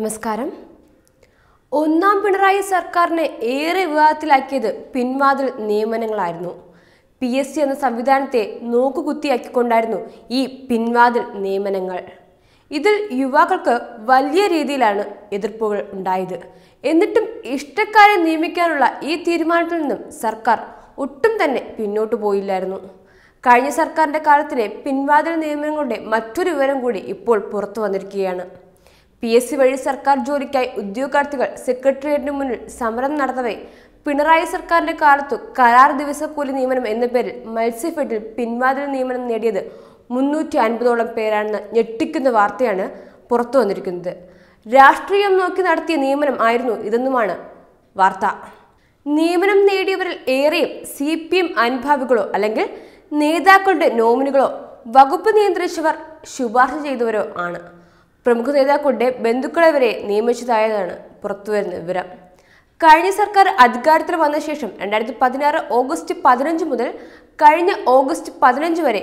നമസ്കാരം. ഒന്നാം പിണറായി സർക്കാരിനെ ഏറെ വിവാദത്തിലാക്കിയത് പിൻവാതിൽ നിയമനങ്ങളായിരുന്നു. പി എസ് സി എന്ന സംവിധാനത്തെ നോക്കുകുത്തിയാക്കിക്കൊണ്ടായിരുന്നു ഈ പിൻവാതിൽ നിയമനങ്ങൾ. ഇതിൽ യുവാക്കൾക്ക് വലിയ രീതിയിലാണ് എതിർപ്പുകൾ ഉണ്ടായത്. എന്നിട്ടും ഇഷ്ടക്കാരെ നിയമിക്കാനുള്ള ഈ തീരുമാനത്തിൽ നിന്നും സർക്കാർ ഒട്ടും തന്നെ പിന്നോട്ട് പോയില്ലായിരുന്നു. കഴിഞ്ഞ സർക്കാരിന്റെ കാലത്തിലെ പിൻവാതിൽ നിയമനങ്ങളുടെ മറ്റൊരു വിവരം കൂടി ഇപ്പോൾ പുറത്തു വന്നിരിക്കുകയാണ്. പി എസ് സി വഴി സർക്കാർ ജോലിക്കായി ഉദ്യോഗാർത്ഥികൾ സെക്രട്ടേറിയറ്റിന് മുന്നിൽ സമരം നടത്തവേ. പിണറായി സർക്കാരിന്റെ കാലത്തു കരാർ ദിവസക്കൂലി നിയമനം എന്ന പേരിൽ മത്സ്യഫെഡിൽ പിൻവാതിൽ നിയമനം നേടിയത് മുന്നൂറ്റി അൻപതോളം പേരാണെന്ന് ഞെട്ടിക്കുന്ന വാർത്തയാണ് പുറത്തു വന്നിരിക്കുന്നത്. രാഷ്ട്രീയം നോക്കി നടത്തിയ നിയമനം ആയിരുന്നു ഇതെന്നുമാണ് വാർത്ത. നിയമനം നേടിയവരിൽ ഏറെയും സി പി എം അനുഭാവികളോ അല്ലെങ്കിൽ നേതാക്കളുടെ നോമിനുകളോ വകുപ്പ് നിയന്ത്രിച്ചവർ ശുപാർശ ചെയ്തവരോ ആണ്. പ്രമുഖ നേതാക്കളുടെ ബന്ധുക്കളെ വരെ നിയമിച്ചതായതാണ് പുറത്തുവരുന്ന വിവരം. കഴിഞ്ഞ സർക്കാർ അധികാരത്തിൽ വന്ന ശേഷം രണ്ടായിരത്തി പതിനാറ് ഓഗസ്റ്റ് പതിനഞ്ച് മുതൽ കഴിഞ്ഞ ഓഗസ്റ്റ് പതിനഞ്ച് വരെ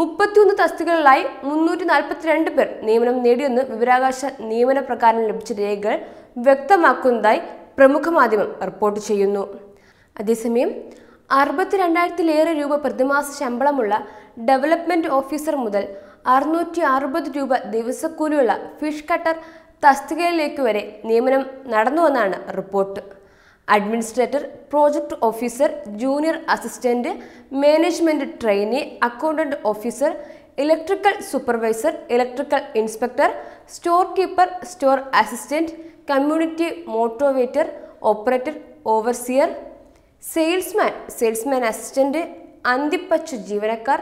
മുപ്പത്തിയൊന്ന് തസ്തികകളിലായി മുന്നൂറ്റി നാൽപ്പത്തിരണ്ട് പേർ നിയമനം നേടിയെന്ന് വിവരാകാശ നിയമന പ്രകാരം ലഭിച്ച രേഖകൾ വ്യക്തമാക്കുന്നതായി പ്രമുഖ മാധ്യമം റിപ്പോർട്ട് ചെയ്യുന്നു. അതേസമയം അറുപത്തിരണ്ടായിരത്തിലേറെ രൂപ പ്രതിമാസ ശമ്പളമുള്ള ഡെവലപ്മെന്റ് ഓഫീസർ മുതൽ അറുന്നൂറ്റി അറുപത് രൂപ ദിവസക്കൂലിയുള്ള ഫിഷ് കട്ടർ തസ്തികയിലേക്ക് വരെ നിയമനം നടന്നുവെന്നാണ് report. Administrator project officer junior assistant management trainee accountant officer electrical supervisor electrical inspector store keeper store assistant community motivator operator overseer salesman salesman assistant അന്തിപ്പച്ചു ജീവനക്കാർ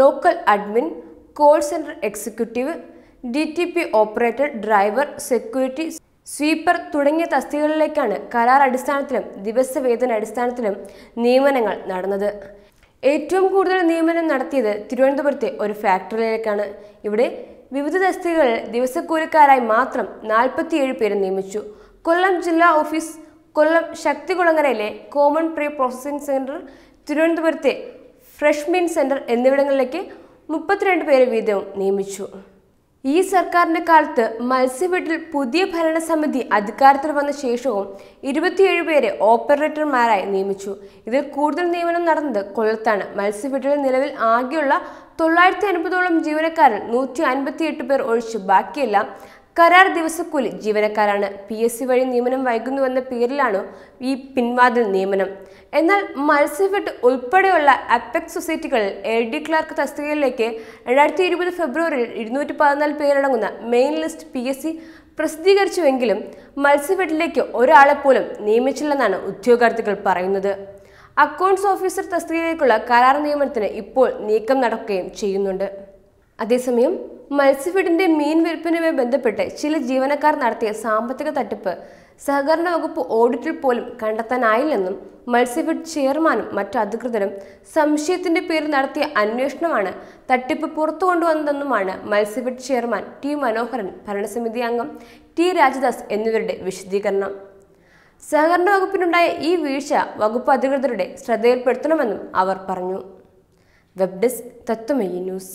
local admin call centre executive D T P operator driver security sweeper തുടങ്ങിയ തസ്തികകളിലേക്കാണ് കരാർ അടിസ്ഥാനത്തിലും ദിവസവേതന അടിസ്ഥാനത്തിലും നിയമനങ്ങൾ നടന്നത്. ഏറ്റവും കൂടുതൽ നിയമനം നടത്തിയത് തിരുവനന്തപുരത്തെ ഒരു ഫാക്ടറിയിലേക്കാണ്. ഇവിടെ വിവിധ തസ്തികകളിൽ ദിവസക്കൂലിക്കാരായി മാത്രം നാൽപ്പത്തിയേഴ് പേരെ നിയമിച്ചു. കൊല്ലം ജില്ലാ ഓഫീസ് കൊല്ലം ശക്തികുളങ്ങരയിലെ കോമൺ പ്രീ പ്രോസസ്സിംഗ് സെന്റർ തിരുവനന്തപുരത്തെ ഫ്രഷ് മീൻ സെന്റർ എന്നിവിടങ്ങളിലേക്ക് മുപ്പത്തിരണ്ട് പേരെ വീതവും നിയമിച്ചു. ഈ സർക്കാരിന്റെ കാലത്ത് മത്സ്യഫെഡിൽ പുതിയ ഭരണസമിതി അധികാരത്തിൽ വന്ന ശേഷവും ഇരുപത്തിയേഴ് പേരെ ഓപ്പറേറ്റർമാരായി നിയമിച്ചു. ഇതിൽ കൂടുതൽ നിയമനം നടന്നത് കൊല്ലത്താണ്. മത്സ്യഫെഡിൽ നിലവിൽ ആകെയുള്ള തൊള്ളായിരത്തി അൻപതോളം ജീവനക്കാരിൽ നൂറ്റി അൻപത്തിയെട്ട് പേർ ഒഴിച്ച് ബാക്കിയെല്ലാം കരാർ ദിവസക്കൂലി ജീവനക്കാരാണ് പി എസ് സി വഴി നിയമനം വൈകുന്നുവെന്ന പേരിലാണ് ഈ പിൻവാതിൽ നിയമനം. എന്നാൽ മത്സ്യഫെഡ് ഉൾപ്പെടെയുള്ള അപ്പെക്സ് സൊസൈറ്റികളിൽ എൽ ഡി ക്ലാർക്ക് തസ്തികയിലേക്ക് രണ്ടായിരത്തി ഇരുപത് ഫെബ്രുവരിയിൽ ഇരുന്നൂറ്റി പതിനാല് പേരടങ്ങുന്ന main list P S C പ്രസിദ്ധീകരിച്ചുവെങ്കിലും മത്സ്യഫെഡിലേക്ക് ഒരാളെ പോലും നിയമിച്ചില്ലെന്നാണ് ഉദ്യോഗാർത്ഥികൾ പറയുന്നത്. അക്കൗണ്ട്സ് ഓഫീസർ തസ്തികയിലേക്കുള്ള കരാർ നിയമനത്തിന് ഇപ്പോൾ നീക്കം നടക്കുകയും ചെയ്യുന്നുണ്ട്. അതേസമയം മത്സ്യഫീഡിന്റെ മീൻ വിൽപ്പനയുമായി ബന്ധപ്പെട്ട് ചില ജീവനക്കാർ നടത്തിയ സാമ്പത്തിക തട്ടിപ്പ് സഹകരണ വകുപ്പ് ഓഡിറ്റിൽ പോലും കണ്ടെത്താനായില്ലെന്നും മത്സ്യഫീഡ് ചെയർമാനും മറ്റു അധികൃതരും സംശയത്തിന്റെ പേരിൽ നടത്തിയ അന്വേഷണമാണ് തട്ടിപ്പ് പുറത്തു കൊണ്ടുവന്നതെന്നുമാണ് മത്സ്യഫീഡ് ചെയർമാൻ ടി മനോഹരൻ ഭരണസമിതി അംഗം ടി രാജദാസ് എന്നിവരുടെ വിശദീകരണം. സഹകരണ വകുപ്പിനുണ്ടായ ഈ വീഴ്ച വകുപ്പ് അധികൃതരുടെ ശ്രദ്ധയിൽപ്പെടുത്തണമെന്നും അവർ പറഞ്ഞു. Web desk Tatwamayi news.